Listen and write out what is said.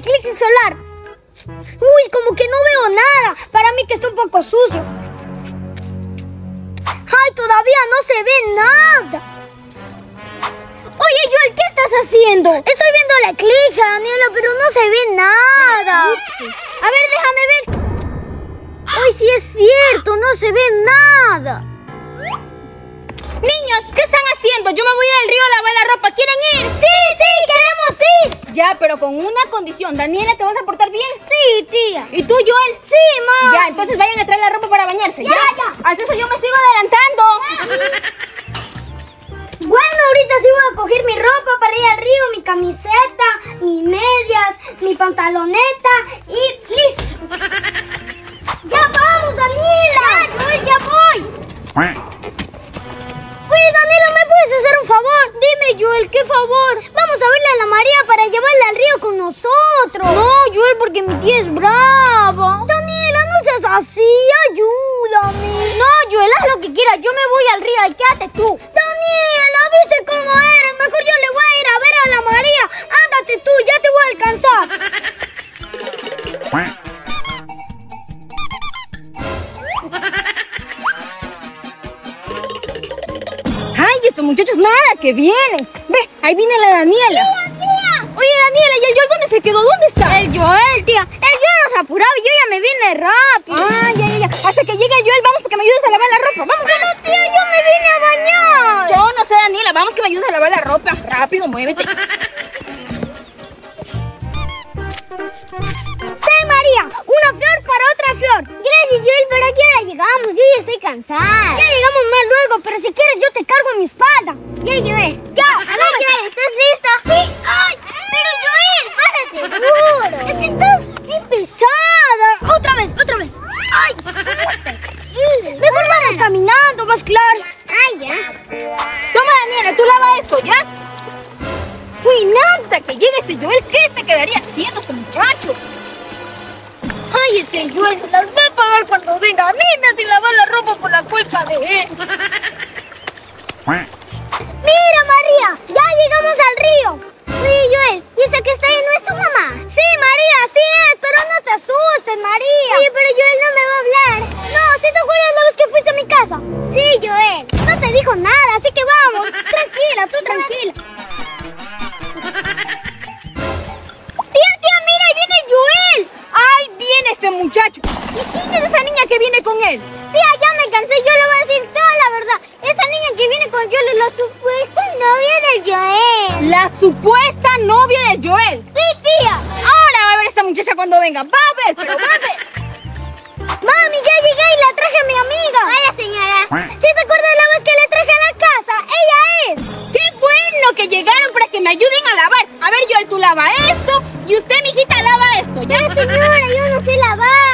eclipse solar. Uy, como que no veo nada. Para mí que está un poco sucio. Ay, todavía no se ve nada. Oye, Joel, ¿qué estás haciendo? Estoy viendo la eclipse, Daniela, pero no se ve nada. A ver, déjame ver. Uy, sí es cierto, no se ve nada. Niños, ¿qué están haciendo? Yo me voy a ir al río a la Ya, pero con una condición. Daniela, ¿te vas a portar bien? Sí, tía. ¿Y tú, Joel? Sí, mamá. Ya, entonces vayan a traer la ropa para bañarse. Ya, Ya, ya. Hasta eso yo me sigo adelantando. Bueno, ahorita sí voy a coger mi ropa para ir al río, mi camiseta, mis medias, mi pantaloneta y listo. ¡Ya vamos, Daniela! ¡Ya, Joel, ya voy! Oye, Daniela, ¿me puedes hacer un favor? Dime, Joel, ¿qué favor? Vamos a verle a la María para llevarla al río con nosotros. No, Joel, porque mi tía es brava. Daniela, no seas así, ayúdame. No, Joel, haz lo que quieras. Yo me voy al río y quédate tú. Daniela, ¿viste cómo eres? Mejor yo le voy a ir a ver a la María. Ándate tú, ya te voy a alcanzar. Ay, estos muchachos nada que vienen. Ve, ahí viene la Daniela. Oye, Daniela, ¿y el Joel dónde se quedó? ¿Dónde está? El Joel, tía. El Joel nos apuraba y yo ya me vine rápido. Ah, ya, ya, ya. Hasta que llegue el Joel, vamos que me ayudes a lavar la ropa. Vamos, Pero, tía, yo me vine a bañar. Yo no sé, Daniela. Vamos que me ayudes a lavar la ropa. Rápido, muévete. Ten, María, una flor para otra flor. Gracias, Joel, pero ¿a qué hora llegamos? Yo ya estoy cansada. Ya llegamos más luego, pero si quieres yo te cargo en mi espalda. Ya, Joel. Ya, a ver, Joel, ¿estás lista? Sí. ¡Ay! Más claro. ¡Ay, ya! Toma, Daniela, tú lava esto, ¿ya? Uy, nada, que llegue este Joel, ¿qué se quedaría haciendo este muchacho? Ay, es que el Joel las va a pagar cuando venga. A mí me hace lavar la ropa por la culpa de él. Mira, María, ya llegamos al río. Oye, Joel, ¿y esa que está ahí no es tu mamá? Sí, María, sí Dijo nada, así que vamos. Tranquila, tú tranquila. Tía, tía, mira, ahí viene Joel. ¡Ay, viene este muchacho! ¿Y quién es esa niña que viene con él? Tía, ya me cansé, yo le voy a decir toda la verdad. Esa niña que viene con Joel es la supuesta novia del Joel. La supuesta novia de Joel. Sí, tía. Ahora va a ver esta muchacha cuando venga. Va a ver, pero va a ver. Mami, ya llegaron para que me ayuden a lavar! A ver, Joel, tú lava esto y usted, mijita, lava esto, ¿ya? Señora, yo no sé lavar.